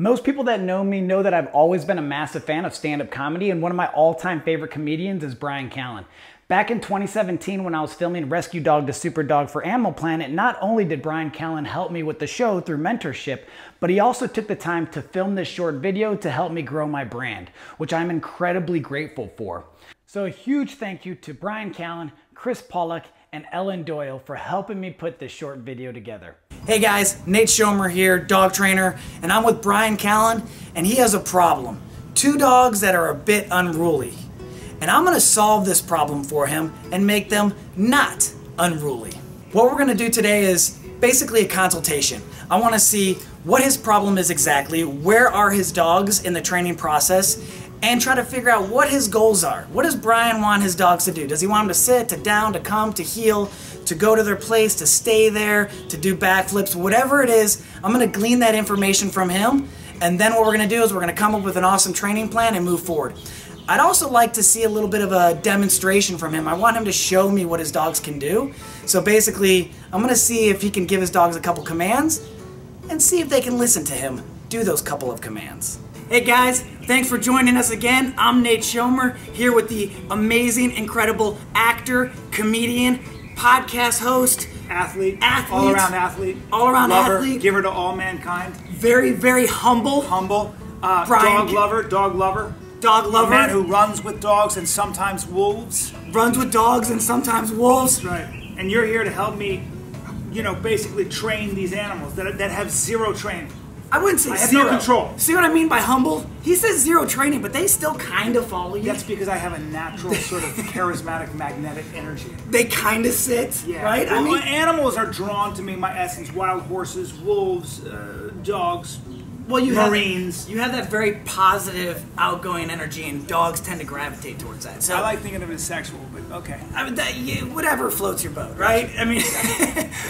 Most people that know me know that I've always been a massive fan of stand up comedy, and one of my all time favorite comedians is Bryan Callen. Back in 2017, when I was filming Rescue Dog to Super Dog for Animal Planet, not only did Bryan Callen help me with the show through mentorship, but he also took the time to film this short video to help me grow my brand, which I'm incredibly grateful for. So, a huge thank you to Bryan Callen, Chris Pollock, and Ellen Doyle for helping me put this short video together. Hey guys, Nate Schoemer here, dog trainer, and I'm with Bryan Callen, and he has a problem. Two dogs that are a bit unruly. And I'm gonna solve this problem for him and make them not unruly. What we're gonna do today is basically a consultation. I wanna see what his problem is exactly, where are his dogs in the training process, and try to figure out what his goals are. What does Bryan want his dogs to do? Does he want them to sit, to down, to come, to heel, to go to their place, to stay there, to do backflips, whatever it is? I'm gonna glean that information from him, and then what we're gonna do is we're gonna come up with an awesome training plan and move forward. I'd also like to see a little bit of a demonstration from him. I want him to show me what his dogs can do. So basically, I'm gonna see if he can give his dogs a couple commands and see if they can listen to him do those couple of commands. Hey guys, thanks for joining us again. I'm Nate Schoemer here with the amazing, incredible actor, comedian, podcast host, athlete, athlete, all around athlete, all around lover, athlete, giver to all mankind, very, very humble, humble, uh, dog lover, dog lover, dog a lover, man who runs with dogs and sometimes wolves. runs with dogs and sometimes wolves. Right. And you're here to help me, you know, basically train these animals that, that have zero training. I wouldn't say I have zero. no control. See what I mean by humble? He says zero training, but they still kind of follow you. That's because I have a natural sort of charismatic magnetic energy. they kind of sit, Yeah. right? I mean, animals are drawn to me. My essence: wild horses, wolves, uh, dogs. Well, you Marines. have you have that very positive, outgoing energy, and dogs tend to gravitate towards that. So I like thinking of it as sexual, but okay. I mean, that, yeah, whatever floats your boat, right? I mean,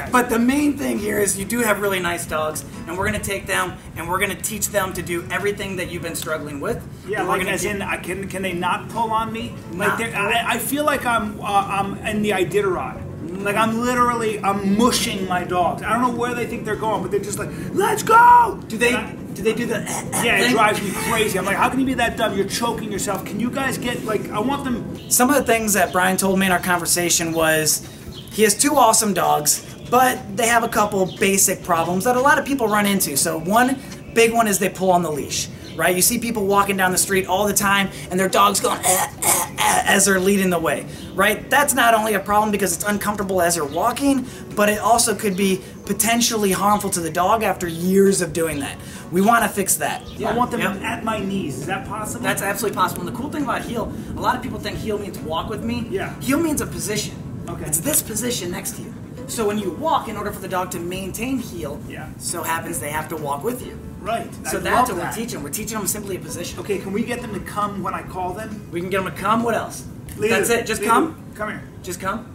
but the main thing here is you do have really nice dogs, and we're gonna take them and we're gonna teach them to do everything that you've been struggling with. Yeah, like as in, I can can they not pull on me? Like I, I feel like I'm uh, I'm in the Iditarod. Like I'm literally I'm mushing my dogs. I don't know where they think they're going, but they're just like, let's go. do they do they do the yeah, it drives me crazy. I'm like, how can you be that dumb? You're choking yourself. Can you guys get like? I want them. Some of the things that Bryan told me in our conversation was he has two awesome dogs, but they have a couple basic problems that a lot of people run into. So one big one is they pull on the leash, right? You see people walking down the street all the time and their dog's going eh, eh, eh, as they're leading the way, right? That's not only a problem because it's uncomfortable as you're walking, but it also could be potentially harmful to the dog after years of doing that. We want to fix that. I want them Yep. at my knees. Is that possible? That's absolutely possible. And the cool thing about heel, a lot of people think heel means walk with me. Yeah. Heel means a position. Okay. It's this position next to you. So when you walk, in order for the dog to maintain heel, Yeah. so happens they have to walk with you. right. So I that's what that. we're teaching. We're teaching them simply a position. Okay, can we get them to come when I call them? We can get them to come. What else? Lead that's it. Just lead come. Come here. Just come.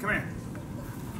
Come here.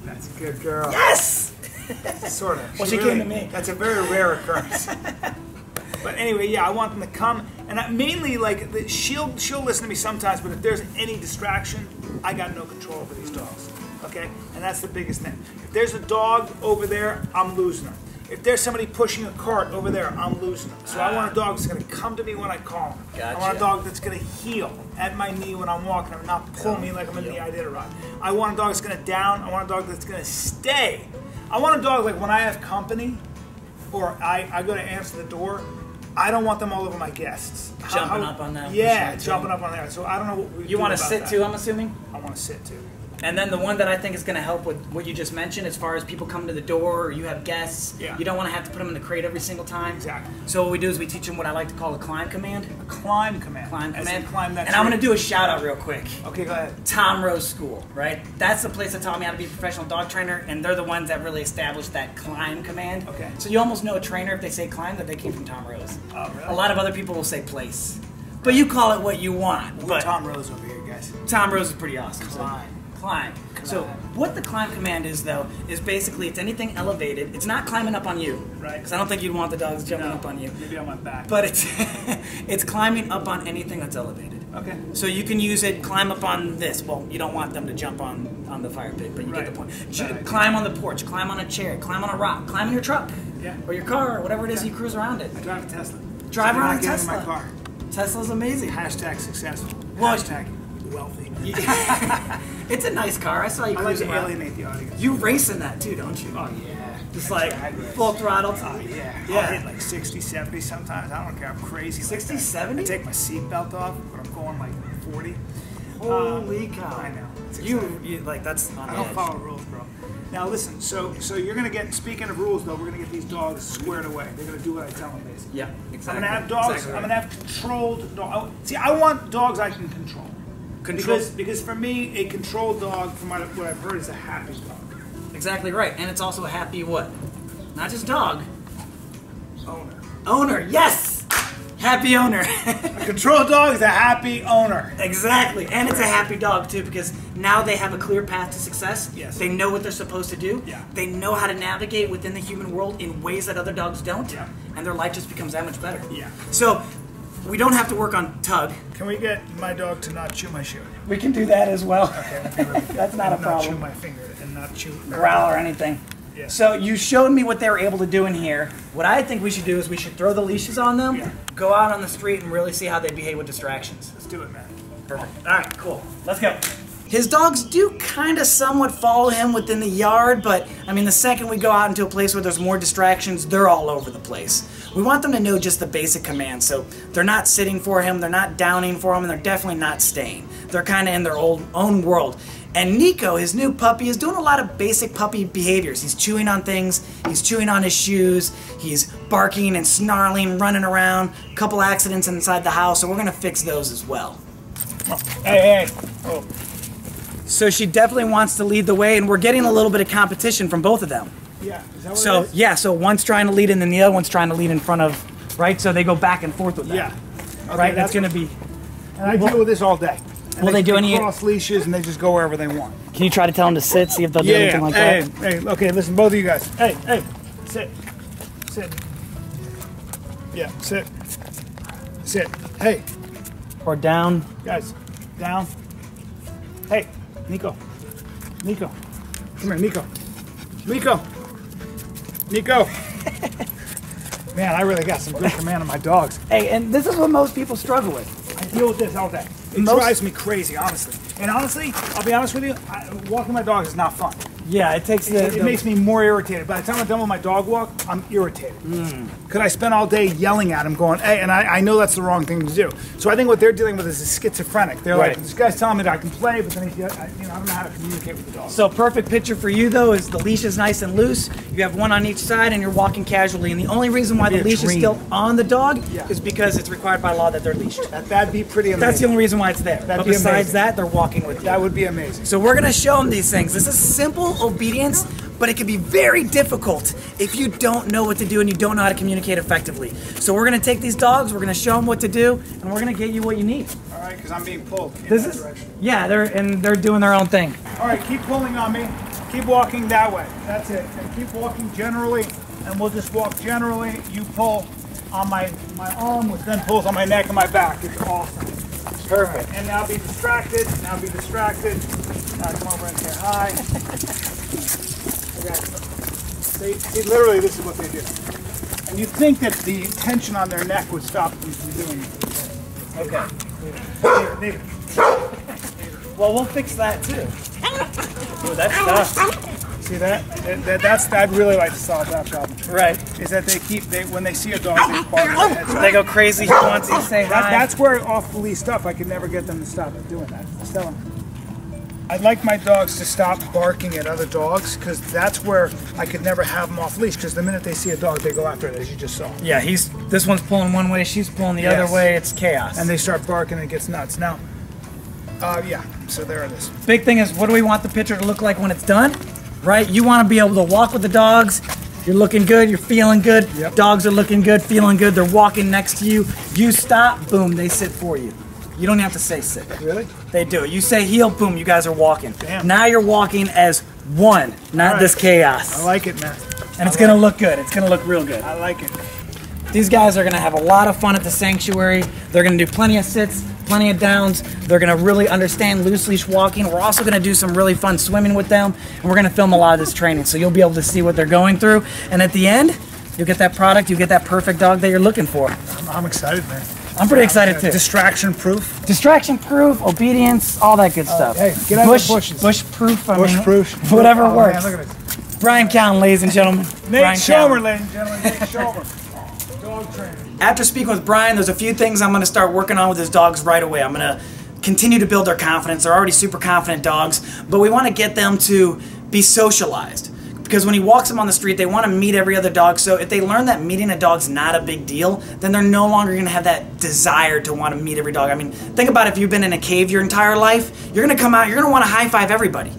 That's a good girl. Yes. Sort of. Well, she came to me. That's a very rare occurrence. but anyway, yeah, I want them to come, and I, mainly like the, she'll she'll listen to me sometimes, but if there's any distraction, I got no control over these dogs. Okay, and that's the biggest thing. If there's a dog over there, I'm losing them. If there's somebody pushing a cart over there, I'm losing them. So I want a ah. dog that's going to come to me when I call him. I want a dog that's going to heel at my knee when I'm walking and not pull me like I'm in the Iditarod. I want a dog that's going to down. I want a dog that's going to stay. I want a dog like when I have company or I, I go to answer the door, I don't want them all over my guests. Jumping how- up on them, Yeah, jumping up on there. So I don't know what we You do want to sit that. too? I'm assuming. I want to sit too. And then the one that I think is going to help with what you just mentioned, as far as people come to the door or you have guests, Yeah. you don't want to have to put them in the crate every single time. Exactly. So what we do is we teach them what I like to call a climb command. A climb command. Climb As command. climb that and I'm going to do a shout out real quick. Okay, go ahead. Tom Rose School, right? That's the place that taught me how to be a professional dog trainer, and they're the ones that really established that climb command. Okay. So you almost know a trainer if they say climb that they came from Tom Rose. Oh, really? A lot of other people will say place, but you call it what you want. But Tom Rose over here, guys. Tom Rose is pretty awesome. so- Climb. Climb. So what the climb command is though is basically it's anything elevated. It's not climbing up on you, Right. Because I don't think you'd want the dogs jumping No, up on you. Maybe on my back. But it's it's climbing up on anything that's elevated. okay. So you can use it, climb up on this. Well, you don't want them to jump on on the fire pit, but you get Right. the point. Idea. climb on the porch, climb on a chair, climb on a rock, climb in your truck, Yeah. or your car, or whatever it is you cruise around it. I drive a Tesla. Drive So around a getting in Tesla. my car. Tesla's amazing. Hashtag successful. Well, Hashtag wealthy. it's a nice car. I saw you I like to around. alienate the audience. You race in that too, don't you? Oh yeah. Just I like full throttle. Oh yeah. Yeah. I'll hit like 60, 70 sometimes. I don't care. I'm crazy. 60, like 70? I take my seatbelt off, but I'm going like 40. Holy Um, cow! I know. It's You, you like that's I don't edge. follow rules, bro. Now listen. So so you're gonna get. Speaking of rules, though, we're gonna get these dogs squared away. They're gonna do what I tell them, basically. Yeah, exactly. I'm gonna have dogs. Exactly I'm gonna have controlled dogs. See, I want dogs I can control. Control- Because because for me, a controlled dog, from what, I've heard, is a happy dog. Exactly right, and it's also a happy what? Not just dog, Owner. owner. Yes, happy owner. A controlled dog is a happy owner. exactly, and it's a happy dog too because now they have a clear path to success. Yes. They know what they're supposed to do. Yeah. They know how to navigate within the human world in ways that other dogs don't. Yeah. And their life just becomes that much better. Yeah. So we don't have to work on tug. Can we get my dog to not chew my shoe? We can do that as well. That's That's not a problem. Not chew my finger and not chew. growl or anything. Yeah. So you showed me what they were able to do in here. What I think we should do is we should throw the leashes on them, Yeah. go out on the street, and really see how they behave with distractions. Let's do it, man. Perfect. All right, cool. Let's go. His dogs do kind of somewhat follow him within the yard, but I mean, the second we go out into a place where there's more distractions, they're all over the place. We want them to know just the basic commands, so they're not sitting for him, they're not downing for him, and they're definitely not staying. They're kind of in their old, own world. And Nico, his new puppy, is doing a lot of basic puppy behaviors. He's chewing on things, he's chewing on his shoes, he's barking and snarling, running around, a couple accidents inside the house, so we're gonna fix those as well. Hey, hey. Oh, So she definitely wants to lead the way, and we're getting a little bit of competition from both of them. Yeah. Is that what So yeah, so one's trying to lead, and then the other one's trying to lead in front of, right? So they go back and forth with that. Yeah. Okay, right. That's gonna be. And I deal with this all day. And Will they do any- cross leashes and they just go wherever they want? Can you try to tell them to sit, see if they'll do Yeah. anything like hey, that? hey. Okay, listen, both of you guys. Hey, hey. Sit. Sit. Yeah. Sit. Sit. Hey, Or down. guys. Down. Hey, Nico. Nico. Come here, Nico. Nico. Nico. Man, I really got some good command of my dogs. Hey, and this is what most people struggle with. I deal with this all day. It Most- drives me crazy, honestly. And honestly, I'll be honest with you, I, walking my dog is not fun. Yeah, it takes the. It, it makes me more irritated. By the time I'm done with my dog walk, I'm irritated. Hmm. Because I spend all day yelling at him, going, hey, and I, I know that's the wrong thing to do. So I think what they're dealing with is a schizophrenic. They're Right. like, this guy's telling me that I can play, but then he, I, you know, I don't know how to communicate with the dog. So perfect picture for you though is the leash is nice and loose. You have one on each side and you're walking casually. And the only reason why the That'd be a leash is still on the dog Yeah. is because it's required by law that they're leashed. that, that'd be pretty amazing. That's the only reason why it's there. That'd but be besides amazing. that, they're walking with you. that would be amazing. So we're gonna show them these things. This is simple obedience, but it can be very difficult if you don't know what to do and you don't know how to communicate effectively. So we're gonna take these dogs, we're gonna show them what to do, and we're gonna get you what you need. All right, because I'm being pulled in This that is direction. yeah, they're and they're doing their own thing. All right, keep pulling on me. Keep walking that way. That's it. And keep walking generally, and we'll just walk generally. You pull on my, my arm, which then pulls on my neck and my back. It's awesome. Perfect. And now be distracted. Now be distracted. Now come over and say hi. Okay. They, literally, this is what they do. And you think that the tension on their neck would stop them from doing it. Okay. Leave. Well, we'll fix that too. Ooh, that's tough. See that? That, that? That's I'd really like to solve that problem. Right. Is that they keep they when they see a dog they their heads They go crazy. He wants to say That, hi. that's where off the leash stuff I could never get them to stop doing that. Just tell them. I'd like my dogs to stop barking at other dogs because that's where I could never have them off leash because the minute they see a dog they go after it as you just saw yeah, he's this one's pulling one way, she's pulling the Yes. other way. It's chaos. and they start barking and it gets nuts. Now, uh, yeah, so there it is. Big thing is, what do we want the picture to look like when it's done? Right? You want to be able to walk with the dogs. You're looking good. You're feeling good. Yep. Dogs are looking good, feeling good. They're walking next to you. You stop. Boom. They sit for you. You don't have to say sit. Really? They do. You say heel, boom, you guys are walking. Damn. Now you're walking as one, not All this chaos. I like it, man. and it's gonna look good. It's gonna look real good. I like it. These guys are gonna have a lot of fun at the sanctuary. They're gonna do plenty of sits, plenty of downs. They're gonna really understand loose leash walking. We're also gonna do some really fun swimming with them, and we're gonna film a lot of this training, so you'll be able to see what they're going through. And at the end, you'll get that product, you get that perfect dog that you're looking for. I'm, I'm excited, man. I'm pretty excited too. Distraction proof. Distraction proof, obedience, all that good oh, stuff. hey, get out of the bush, bushes. Bush proof, I Bush mean, proof. Whatever Oh, works. Man, look at this. Bryan Callen, ladies and gentlemen. Nate Bryan Schoemer, Callen. ladies and gentlemen. Nate Schoemer. Dog trainer. After speaking with Bryan, there's a few things I'm going to start working on with his dogs right away. I'm going to continue to build their confidence. They're already super confident dogs, but we want to get them to be socialized. Because when he walks them on the street, they want to meet every other dog. So if they learn that meeting a dog's not a big deal, then they're no longer going to have that desire to want to meet every dog. I mean, think about if you've been in a cave your entire life, you're going to come out, you're going to want to high five everybody.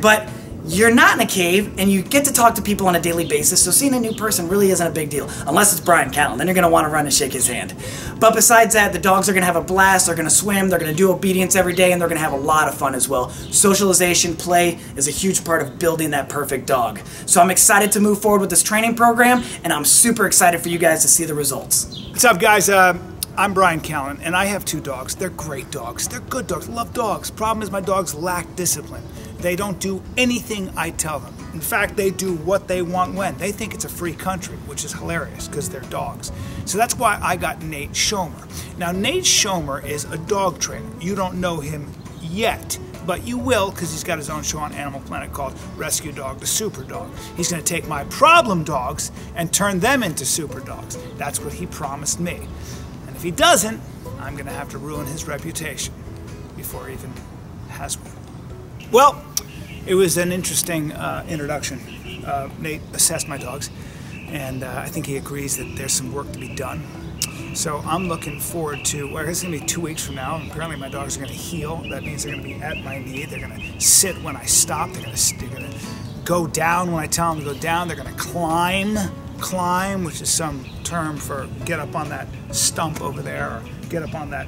But you're not in a cave and you get to talk to people on a daily basis, so seeing a new person really isn't a big deal. Unless it's Bryan Callen, then you're gonna wanna run and shake his hand. But besides that, the dogs are gonna have a blast, they're gonna swim, they're gonna do obedience every day, and they're gonna have a lot of fun as well. Socialization, play is a huge part of building that perfect dog. So I'm excited to move forward with this training program, and I'm super excited for you guys to see the results. What's up, guys? Uh, I'm Bryan Callen, and I have two dogs. They're great dogs. They're good dogs. Love dogs. Problem is, my dogs lack discipline. They don't do anything I tell them. In fact, they do what they want when. They think it's a free country, which is hilarious because they're dogs. So that's why I got Nate Schoemer. Now, Nate Schoemer is a dog trainer. You don't know him yet, but you will because he's got his own show on Animal Planet called Rescue Dog to Super Dog. He's going to take my problem dogs and turn them into super dogs. That's what he promised me. And if he doesn't, I'm going to have to ruin his reputation before he even has one. Well, it was an interesting uh, introduction. Uh, Nate assessed my dogs, and uh, I think he agrees that there's some work to be done. So I'm looking forward to, well, it's going to be two weeks from now, and apparently my dogs are going to heal. That means they're going to be at my knee. They're going to sit when I stop. They're going to, go down when I tell them to go down. They're going to climb, climb, which is some term for get up on that stump over there, or get up on that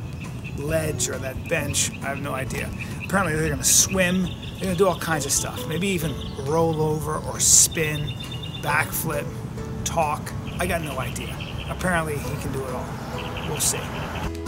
ledge or that bench. I have no idea. Apparently, they're going to swim. They're to do all kinds of stuff. Maybe even roll over or spin, backflip, talk. I got no idea. Apparently, he can do it all. We'll see.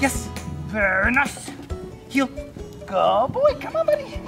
Yes. Very nice. Heel. Go boy. Come on, buddy.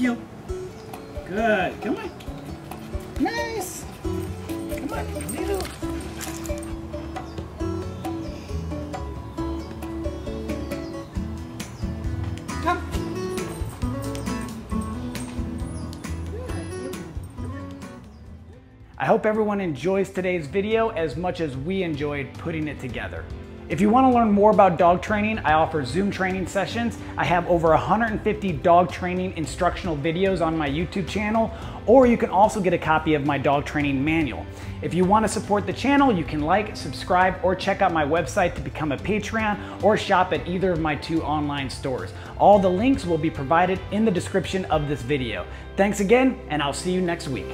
Good. Come on. Nice. Come on. You. Come. I hope everyone enjoys today's video as much as we enjoyed putting it together. If you want to learn more about dog training, I offer Zoom training sessions. I have over 150 dog training instructional videos on my YouTube channel, or you can also get a copy of my dog training manual. If you want to support the channel, you can like, subscribe, or check out my website to become a Patreon or shop at either of my two online stores. All the links will be provided in the description of this video. Thanks again, and I'll see you next week.